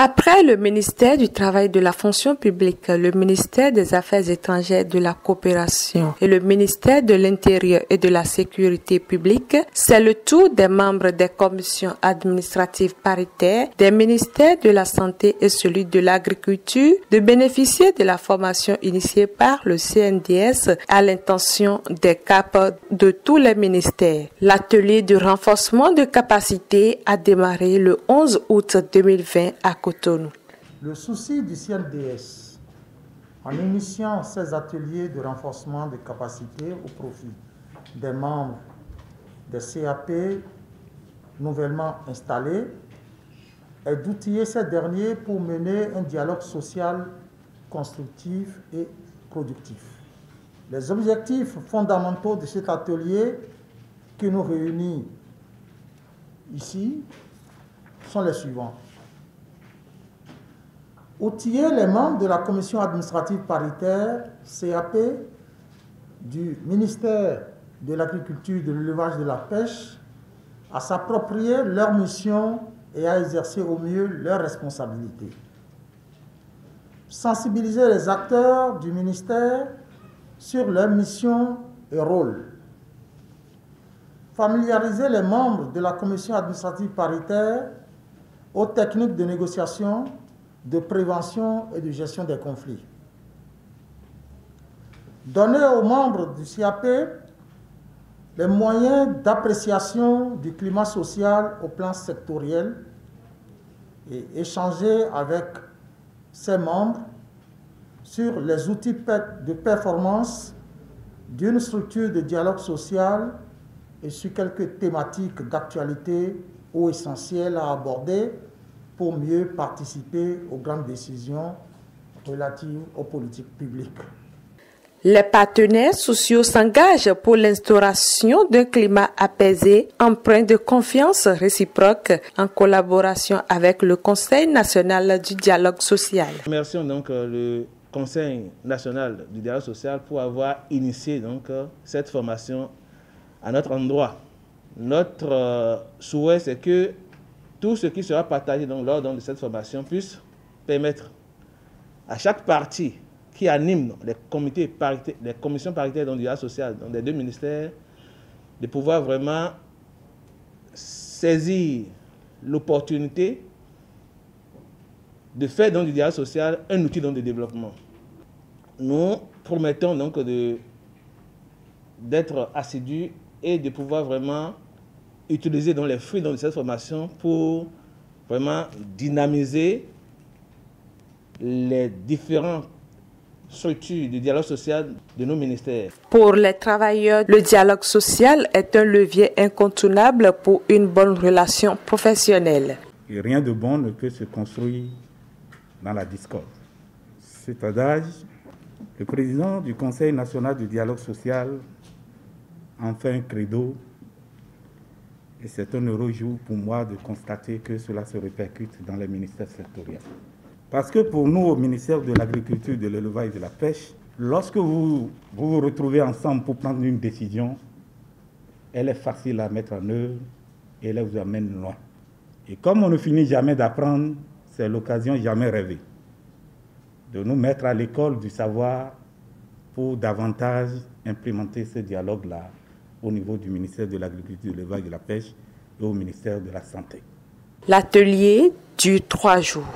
Après le ministère du Travail de la Fonction publique, le ministère des Affaires étrangères de la coopération et le ministère de l'Intérieur et de la Sécurité publique, c'est le tour des membres des commissions administratives paritaires des ministères de la Santé et celui de l'Agriculture de bénéficier de la formation initiée par le CNDS à l'intention des CAP de tous les ministères. L'atelier de renforcement de capacité a démarré le 11 août 2020 à le souci du CNDS, en initiant ces ateliers de renforcement des capacités au profit des membres des CAP nouvellement installés, est d'outiller ces derniers pour mener un dialogue social constructif et productif. Les objectifs fondamentaux de cet atelier qui nous réunit ici sont les suivants outiller les membres de la commission administrative paritaire, CAP, du ministère de l'Agriculture, de l'Élevage et de la Pêche, à s'approprier leur mission et à exercer au mieux leurs responsabilités. Sensibiliser les acteurs du ministère sur leurs missions et rôles. Familiariser les membres de la commission administrative paritaire aux techniques de négociation de prévention et de gestion des conflits. Donner aux membres du CAP les moyens d'appréciation du climat social au plan sectoriel et échanger avec ses membres sur les outils de performance d'une structure de dialogue social et sur quelques thématiques d'actualité ou essentielles à aborder pour mieux participer aux grandes décisions relatives aux politiques publiques. Les partenaires sociaux s'engagent pour l'instauration d'un climat apaisé, empreint de confiance réciproque, en collaboration avec le Conseil national du dialogue social. Remercions donc euh, le Conseil national du dialogue social pour avoir initié donc euh, cette formation à notre endroit. Notre euh, souhait, c'est que tout ce qui sera partagé donc, lors de cette formation puisse permettre à chaque partie qui anime les, comités les commissions paritaires dans du social dans les deux ministères de pouvoir vraiment saisir l'opportunité de faire dans du dialogue social un outil de développement. Nous promettons donc d'être assidus et de pouvoir vraiment utiliser dans les fruits de cette formation pour vraiment dynamiser les différentes structures du dialogue social de nos ministères. Pour les travailleurs, le dialogue social est un levier incontournable pour une bonne relation professionnelle. Et rien de bon ne peut se construire dans la discorde. C'est adage, le président du Conseil national du dialogue social en fait un credo et c'est un heureux jour pour moi de constater que cela se répercute dans les ministères sectoriels. Parce que pour nous, au ministère de l'Agriculture, de l'Élevage et de la Pêche, lorsque vous, vous vous retrouvez ensemble pour prendre une décision, elle est facile à mettre en œuvre et elle vous amène loin. Et comme on ne finit jamais d'apprendre, c'est l'occasion jamais rêvée de nous mettre à l'école du savoir pour davantage implémenter ce dialogue-là au niveau du ministère de l'Agriculture, de l'Élevage et de la Pêche et au ministère de la Santé. L'atelier dure trois jours.